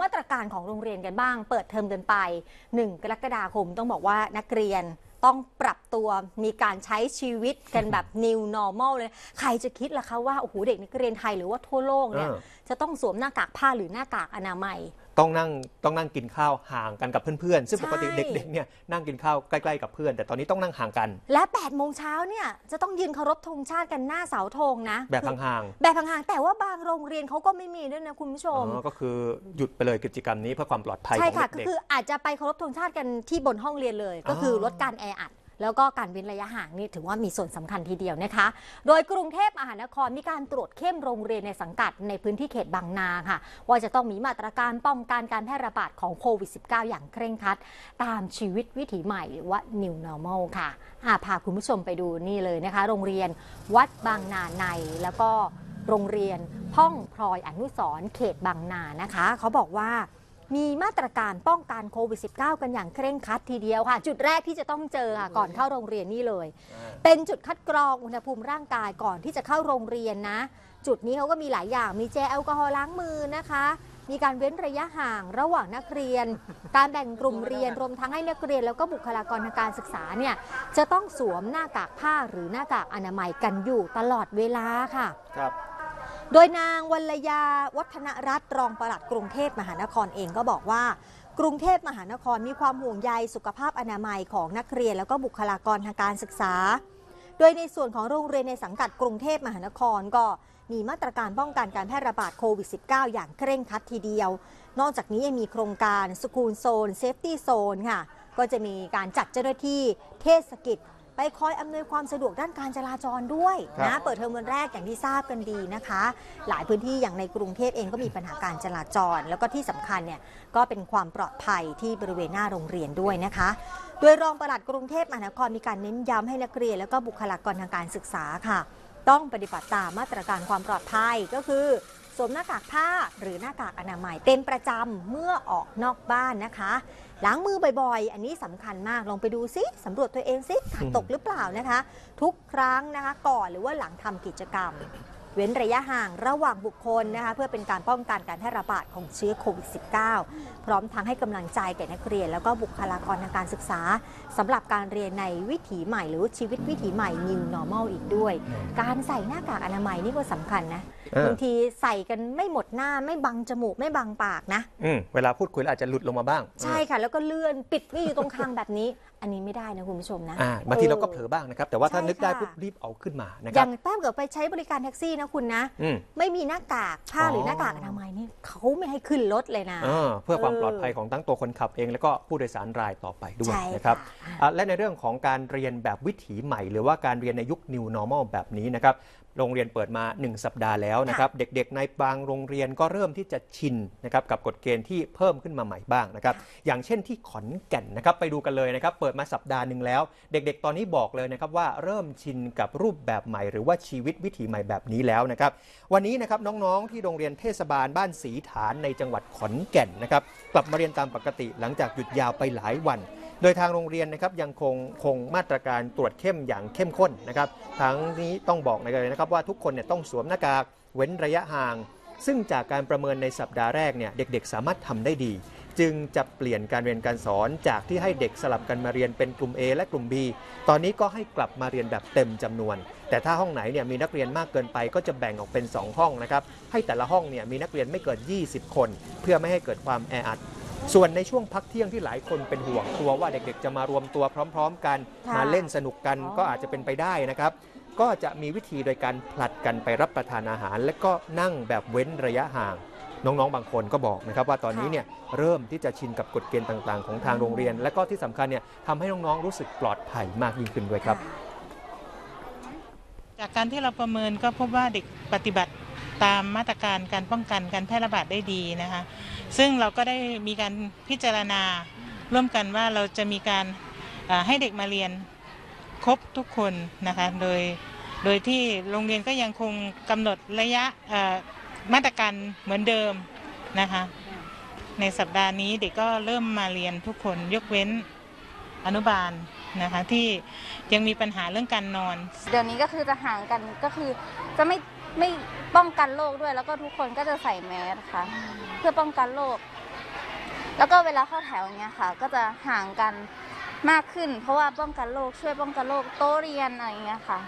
มาตรการของโรงเรียนกันบ้าง เปิดเทอมกันไป 1 กรกฎาคมต้องบอกว่านักเรียนต้องปรับตัวมีการใช้ชีวิตกันแบบ new normal เลย ใครจะคิดล่ะคะว่า โอ้โห เด็กนักเรียนไทยหรือว่าทั่วโลกเนี่ยเออจะต้องสวมหน้ากากผ้าหรือหน้ากากอนามัย ต้องนั่งต้องนั่งกินข้าวห่างกันกับเพื่อนๆ ซึ่งใช่ปกติเด็กๆเนี่ยนั่งกินข้าวใกล้ๆกับเพื่อน แต่ตอนนี้ต้องนั่งห่างกัน และ8โมงเช้าเนี่ยจะต้องยืนเคารพธงชาติกันหน้าเสาธงนะ แบบคือห่างแบบห่างๆแต่ว่าบางโรงเรียนเขาก็ไม่มีด้วยนะคุณผู้ชๆอ๋มอก็คือหยุดไปเลยกิจกรรมนี้เพื่อความปลอดภัยขใช่องค่ะก็เด็กคืออาจจะไปเคารพธงชาติกันที่บนห้องเรียนเลย ก็คือลดการแออัด แล้วก็การเว้นระยะห่างนี่ถือว่ามีส่วนสำคัญทีเดียวนะคะ โดยกรุงเทพมหานครมีการตรวจเข้มโรงเรียนในสังกัดในพื้นที่เขตบางนาค่ะ ว่าจะต้องมีมาตรการป้องกันการแพร่ระบาดของโควิด -19 อย่างเคร่งครัด ตามชีวิตวิถีใหม่หรือว่า New Normal ค่ะอาพาคุณผู้ชมไปดูนี่เลยนะคะ โรงเรียนวัดบางนาในแล้วก็โรงเรียนพ่องพลอยอนุสรเขตบางนานะคะ เขาบอกว่า มีมาตรการป้องกันโควิด -19 กันอย่างเคร่งครัดทีเดียวค่ะ จุดแรกที่จะต้องเจอค่ะก่อนเข้าโรงเรียนนี่เลย เป็นจุดคัดกรองอุณหภูมิร่างกายก่อนที่จะเข้าโรงเรียนนะ จุดนี้เขาก็มีหลายอย่างมีเจลแอลกอฮอล์ล้างมือนะคะ มีการเว้นระยะห่างระหว่างนักเรียน การแบ่งกลุ่มเรียนรวมทั้งให้นักเรียน แล้วก็บุคลากรทางการศึกษาเนี่ยจะต้องสวมหน้ากากผ้าหรือหน้ากากอนามัยกันอยู่ตลอดเวลาค่ะ ครับ โดยนางวัลยาวัฒนรัตน์รองปลัดกรุงเทพมหานครเองก็บอกว่า กรุงเทพมหานครมีความห่วงใยสุขภาพอนามัยของนักเรียน แล้วก็บุคลากรทางการศึกษา โดยในส่วนของโรงเรียนในสังกัดกรุงเทพมหานครก็มีมาตรการป้องกันการแพร่ระบาดโควิด -19 อย่างเคร่งครัดทีเดียว นอกจากนี้ยังมีโครงการ School Zone Safety Zoนค่ะ ก็จะมีการจัดเจ้าหน้าที่เทศกิจ ไปคอยอำนวยความสะดวกด้านการจราจรด้วยครันะบเปิดเทอมวันแรกอย่างที่ทราบกันดีนะคะ หลายพื้นที่อย่างในกรุงเทพเองก็มีปัญหาการจราจร แล้วก็ที่สำคัญเนี่ยก็เป็นความปลอดภัยที่บริเวณหน้าโรงเรียนด้วยนะคะ โดยรองปลัดกรุงเทพมหานครมีการเน้นย้ำให้นักเรียน แล้วก็บุคลากรทางการศึกษาค่ะ ต้องปฏิบัติตามมาตรการความปลอดภัยก็คือ สวมหน้ากากผ้าหรือหน้ากากอนามัยเป็นประจำเมื่อออกนอกบ้านนะคะล้างมือบ่อยๆ อันนี้สำคัญมาก ลองไปดูซิสำรวจตัวเองซิขาดตกหรือเปล่านะคะ ทุกครั้งนะคะ ก่อนหรือว่าหลังทำกิจกรรม เว้นระยะห่างระหว่างบุคคลนะคะเพื่อเป็นการป้องกันการแพร่ระบาดของเชื้อโควิด -19 พร้อมทั้งให้กำลังใจแก่นักเรียน แล้วก็บุคลากรทางการศึกษาสำหรับการเรียนในวิถีใหม่ หรือชีวิตวิถีใหม่ New Normal อีกด้วย การใส่หน้ากากอนามัยนี่ก็สำคัญนะเออบางทีใส่กันไม่หมดหน้าไม่บังจมูกไม่บังปากนะอืมเวลาพูดคุยแล้วอาจจะหลุดลงมาบ้าง ใช่ค่ะ แล้วก็เลื่อนปิดไว้อยู่ตรงคางแบบนี้ อันนี้ไม่ได้นะคุณผู้ชมนะอ่าบางทีเราก็เผลอบ้างนะครับแต่ว่าถ้าใช่นึกได้ค่ะปุ๊บรีบเอาขึ้นมานะคอรับย่างแต้มเกิดไปใช้บริการแท็กซี่นะคุณนะอืมไม่มีหน้ากากผ้าอ๋อหรือหน้ากากอนามัยนี่เขาไม่ให้ขึ้นรถเลยนะเออเพื่อความเออปลอดภัยของทั้งตัวคนขับเอง แล้วก็ผู้โดยสารรายต่อไปด้วยใช่นะครับค่ะอะและในเรื่องของการเรียนแบบวิถีใหม่ หรือว่าการเรียนในยุค New Normal แบบนี้นะครับ โรงเรียนเปิดมา 1 สัปดาห์แล้วนะครับ เด็กๆ ในบางโรงเรียนก็เริ่มที่จะชินนะครับกับกฎเกณฑ์ที่เพิ่มขึ้นมาใหม่บ้างนะครับ อย่างเช่นที่ขอนแก่นนะครับไปดูกันเลยนะครับ เปิดมาสัปดาห์หนึ่งแล้ว เด็กๆ ตอนนี้บอกเลยนะครับว่าเริ่มชินกับรูปแบบใหม่ หรือว่าชีวิตวิถีใหม่แบบนี้แล้วนะครับ วันนี้นะครับน้องๆ ที่โรงเรียนเทศบาลบ้านสีฐานในจังหวัดขอนแก่นนะครับกลับมาเรียนตามปกติหลังจากหยุดยาวไปหลายวัน โดยทางโรงเรียนนะครับยังคงคงมาตรการตรวจเข้มอย่างเข้มข้นนะครับ ทั้งนี้ต้องบอกเลยนะครับว่าทุกคนเนี่ยต้องสวมหน้ากากเว้นระยะห่าง ซึ่งจากการประเมินในสัปดาห์แรกเนี่ยเด็กๆ สามารถทำได้ดี จึงจะเปลี่ยนการเรียนการสอนจากที่ให้เด็กสลับกันมาเรียนเป็นกลุ่ม A และกลุ่ม B ตอนนี้ก็ให้กลับมาเรียนแบบเต็มจำนวน แต่ถ้าห้องไหนเนี่ยมีนักเรียนมากเกินไปก็จะแบ่งออกเป็น 2 ห้องนะครับให้แต่ละห้องเนี่ยมีนักเรียนไม่เกิน 20 คน เพื่อไม่ให้เกิดความแออัด ส่วนในช่วงพักเที่ยงที่หลายคนเป็นห่วงกลัวว่าเด็กๆ จะมารวมตัวพร้อม ๆ กันค่ะมาเล่นสนุกกันอ๋อก็อาจจะเป็นไปได้นะครับ ก็จะมีวิธีโดยการผลัดกันไปรับประทานอาหาร และก็นั่งแบบเว้นระยะห่าง น้องๆ บางคนก็บอกนะครับว่าตอนนี้เนี่ยเริ่มที่จะชินกับกฎเกณฑ์ต่างๆ ของทางโรงเรียน และก็ที่สำคัญเนี่ยทำให้น้องๆรู้สึกปลอดภัยมากยิ่งขึ้นด้วยครับ จากการที่เราประเมินก็พบว่าเด็กปฏิบัติ ตามมาตรการการป้องกันการแพร่ระบาดได้ดีนะคะ ซึ่งเราก็ได้มีการพิจารณาร่วมกันว่าเราจะมีการให้เด็กมาเรียนครบทุกคนนะคะ โดยโดยที่โรงเรียนก็ยังคงกำหนดระยะเอ่อมาตรการเหมือนเดิมนะคะ ในสัปดาห์นี้เด็กก็เริ่มมาเรียนทุกคนยกเว้นอนุบาลนะคะที่ยังมีปัญหาเรื่องการนอน เดี๋ยวนี้ก็คือจะห่างกันก็คือจะไม่ ไม่ป้องกันโรคด้วย แล้วก็ทุกคนก็จะใส่แมสค่ะ เพื่อป้องกันโรคแล้วก็เวลาเข้าแถวอย่างเงี้ยค่ะ ก็จะห่างกันมากขึ้น เพราะว่าป้องกันโรคช่วยป้องกันโรคโต๊ะเรียนอะไรอย่างเงี้ยค่ะ